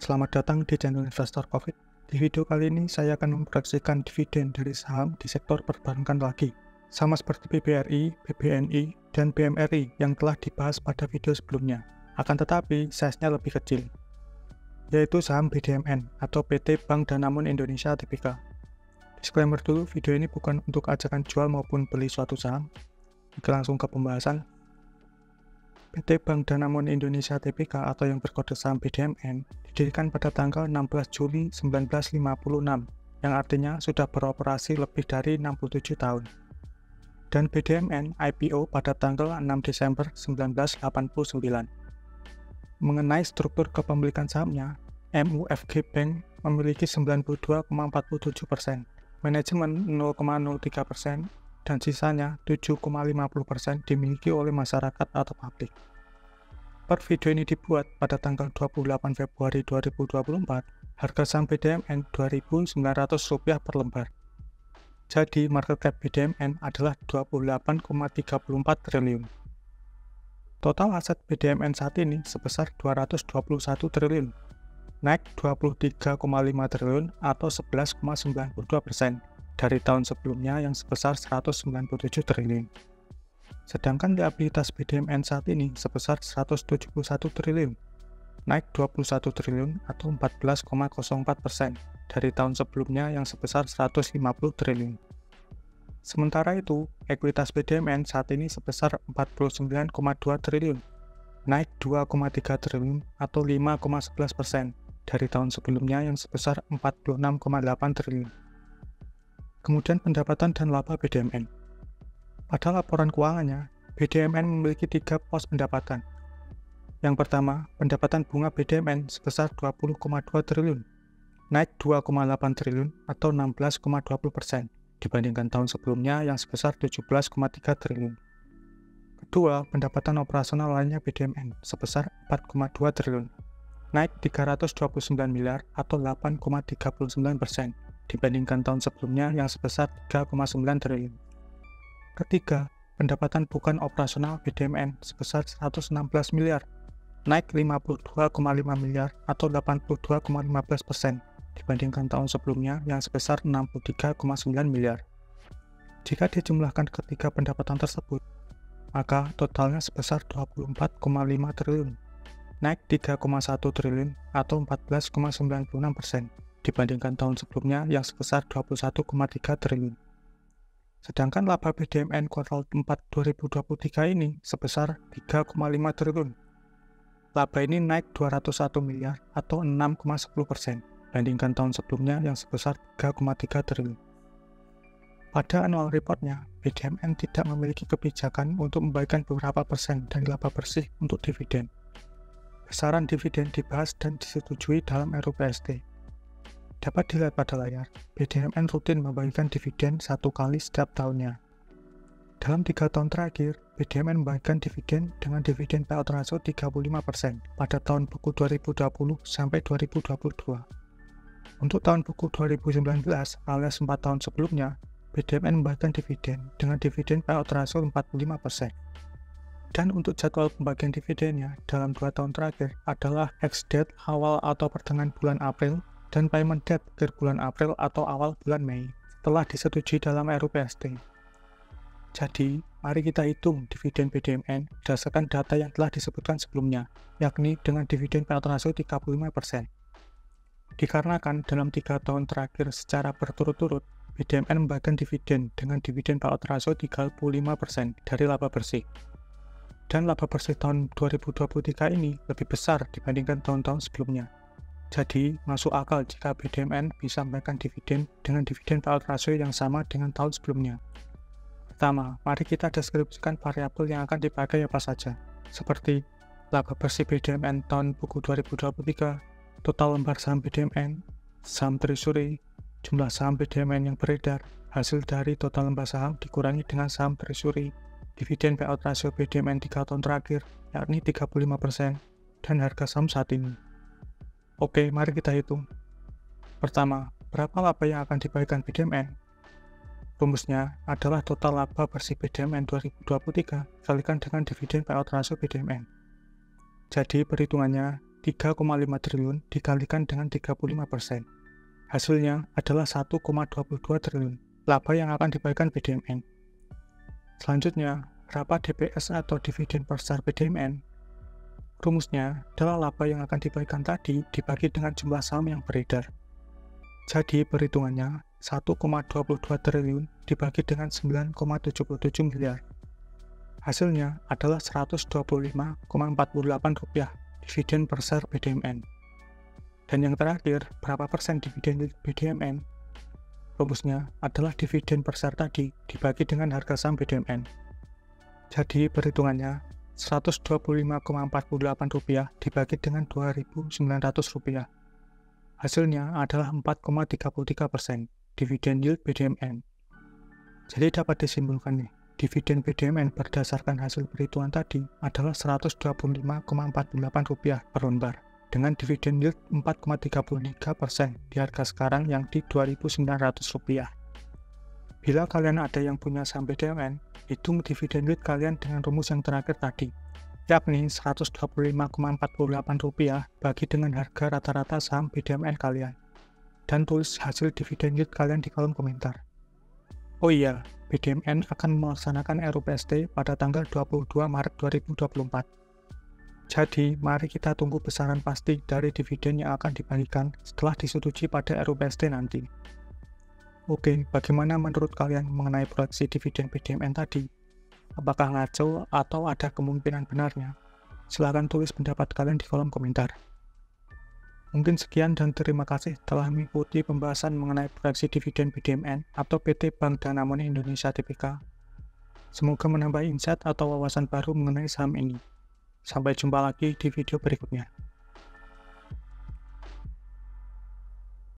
Selamat datang di channel Investor Profit. Di video kali ini saya akan memproyeksikan dividen dari saham di sektor perbankan lagi. Sama seperti BBRI, BBNI, dan BMRI yang telah dibahas pada video sebelumnya. Akan tetapi, size-nya lebih kecil. Yaitu saham BDMN atau PT Bank Danamon Indonesia Tbk. Disclaimer dulu, video ini bukan untuk ajakan jual maupun beli suatu saham. Oke, langsung ke pembahasan. PT Bank Danamon Indonesia Tbk atau yang berkode saham BDMN didirikan pada tanggal 16 Juli 1956 yang artinya sudah beroperasi lebih dari 67 tahun. Dan BDMN IPO pada tanggal 6 Desember 1989. Mengenai struktur kepemilikan sahamnya, MUFG Bank memiliki 92,47%, manajemen 0,03%, dan sisanya 7,50% dimiliki oleh masyarakat atau publik. Per video ini dibuat pada tanggal 28 Februari 2024, harga saham BDMN Rp2.900 per lembar. Jadi, market cap BDMN adalah 28,34 triliun. Total aset BDMN saat ini sebesar 221 triliun, naik 23,5 triliun atau 11,92 persen dari tahun sebelumnya yang sebesar 197 triliun. Sedangkan liabilitas BDMN saat ini sebesar 171 triliun, naik 21 triliun atau 14,04 persen dari tahun sebelumnya yang sebesar 150 triliun. Sementara itu, ekuitas BDMN saat ini sebesar 49,2 triliun, naik 2,3 triliun atau 5,11 persen dari tahun sebelumnya yang sebesar 46,8 triliun. Kemudian pendapatan dan laba BDMN. Pada laporan keuangannya, BDMN memiliki tiga pos pendapatan. Yang pertama, pendapatan bunga BDMN sebesar 20,2 triliun, naik 2,8 triliun atau 16,20 persen dibandingkan tahun sebelumnya yang sebesar 17,3 triliun. Kedua, pendapatan operasional lainnya BDMN sebesar 4,2 triliun, naik 329 miliar atau 8,39 persen dibandingkan tahun sebelumnya yang sebesar 3,9 triliun. Ketiga, pendapatan bukan operasional BDMN sebesar 116 miliar, naik 52,5 miliar atau 82,15 persen dibandingkan tahun sebelumnya yang sebesar 63,9 miliar. Jika dijumlahkan ketiga pendapatan tersebut, maka totalnya sebesar 24,5 triliun, naik 3,1 triliun atau 14,96 persen dibandingkan tahun sebelumnya yang sebesar 21,3 triliun. Sedangkan laba BDMN kuartal 4 2023 ini sebesar 3,5 triliun. Laba ini naik 201 miliar atau 6,10 persen bandingkan tahun sebelumnya yang sebesar 3,3 triliun. Pada annual reportnya, BDMN tidak memiliki kebijakan untuk membagikan beberapa persen dari laba bersih untuk dividen. Besaran dividen dibahas dan disetujui dalam RUPST Dapat dilihat pada layar, BDMN rutin membagikan dividen satu kali setiap tahunnya. Dalam tiga tahun terakhir, BDMN membagikan dividen dengan dividen payout ratio 35% pada tahun buku 2020 sampai 2022. Untuk tahun buku 2019 alias 4 tahun sebelumnya, BDMN membagikan dividen dengan dividen payout ratio 45%. Dan untuk jadwal pembagian dividennya dalam dua tahun terakhir adalah ex-date awal atau pertengahan bulan April dan payment date akhir bulan April atau awal bulan Mei telah disetujui dalam RUPST. Jadi, mari kita hitung dividen BDMN berdasarkan data yang telah disebutkan sebelumnya, yakni dengan dividen payout ratio 35%. Dikarenakan dalam tiga tahun terakhir secara berturut-turut, BDMN membagikan dividen dengan dividen payout ratio 35% dari laba bersih. Dan laba bersih tahun 2023 ini lebih besar dibandingkan tahun-tahun sebelumnya, jadi, masuk akal jika BDMN bisa memberikan dividen dengan dividen payout ratio yang sama dengan tahun sebelumnya. Pertama, mari kita deskripsikan variabel yang akan dipakai apa saja, seperti laba bersih BDMN tahun buku 2023, total lembar saham BDMN, saham treasury, jumlah saham BDMN yang beredar, hasil dari total lembar saham dikurangi dengan saham treasury, dividen payout ratio BDMN 3 tahun terakhir, yakni 35%, dan harga saham saat ini. Oke, mari kita hitung. Pertama, berapa laba yang akan dibagikan BDMN? Rumusnya adalah total laba bersih BDMN 2023 kalikan dengan dividen payout ratio BDMN. Jadi perhitungannya 3,5 triliun dikalikan dengan 35%. Hasilnya adalah 1,22 triliun, laba yang akan dibagikan BDMN. Selanjutnya, berapa DPS atau dividen besar BDMN? Rumusnya adalah laba yang akan dibagikan tadi dibagi dengan jumlah saham yang beredar. Jadi perhitungannya 1,22 triliun dibagi dengan 9,77 miliar. Hasilnya adalah 125,48 rupiah dividen per share BDMN. Dan yang terakhir, berapa persen dividen BDMN? Rumusnya adalah dividen per share tadi dibagi dengan harga saham BDMN. Jadi perhitungannya 125,48 rupiah dibagi dengan 2.900 rupiah. Hasilnya adalah 4,33 persen dividen yield BDMN. Jadi dapat disimpulkan nih, dividen BDMN berdasarkan hasil perhitungan tadi adalah Rp125,48 per lembar dengan dividen yield 4,33% di harga sekarang yang di Rp2.900. Bila kalian ada yang punya saham BDMN, hitung dividen yield kalian dengan rumus yang terakhir tadi, yakni Rp125,48 bagi dengan harga rata-rata saham BDMN kalian dan tulis hasil dividen yield kalian di kolom komentar. Oh iya, BDMN akan melaksanakan RUPST pada tanggal 22 Maret 2024. Jadi, mari kita tunggu besaran pasti dari dividen yang akan dibagikan setelah disetujui pada RUPST nanti. Oke, bagaimana menurut kalian mengenai proyeksi dividen BDMN tadi? Apakah ngaco atau ada kemungkinan benarnya? Silahkan tulis pendapat kalian di kolom komentar. Mungkin sekian dan terima kasih telah mengikuti pembahasan mengenai proyeksi dividen BDMN atau PT Bank Danamon Indonesia Tbk. Semoga menambah insight atau wawasan baru mengenai saham ini. Sampai jumpa lagi di video berikutnya.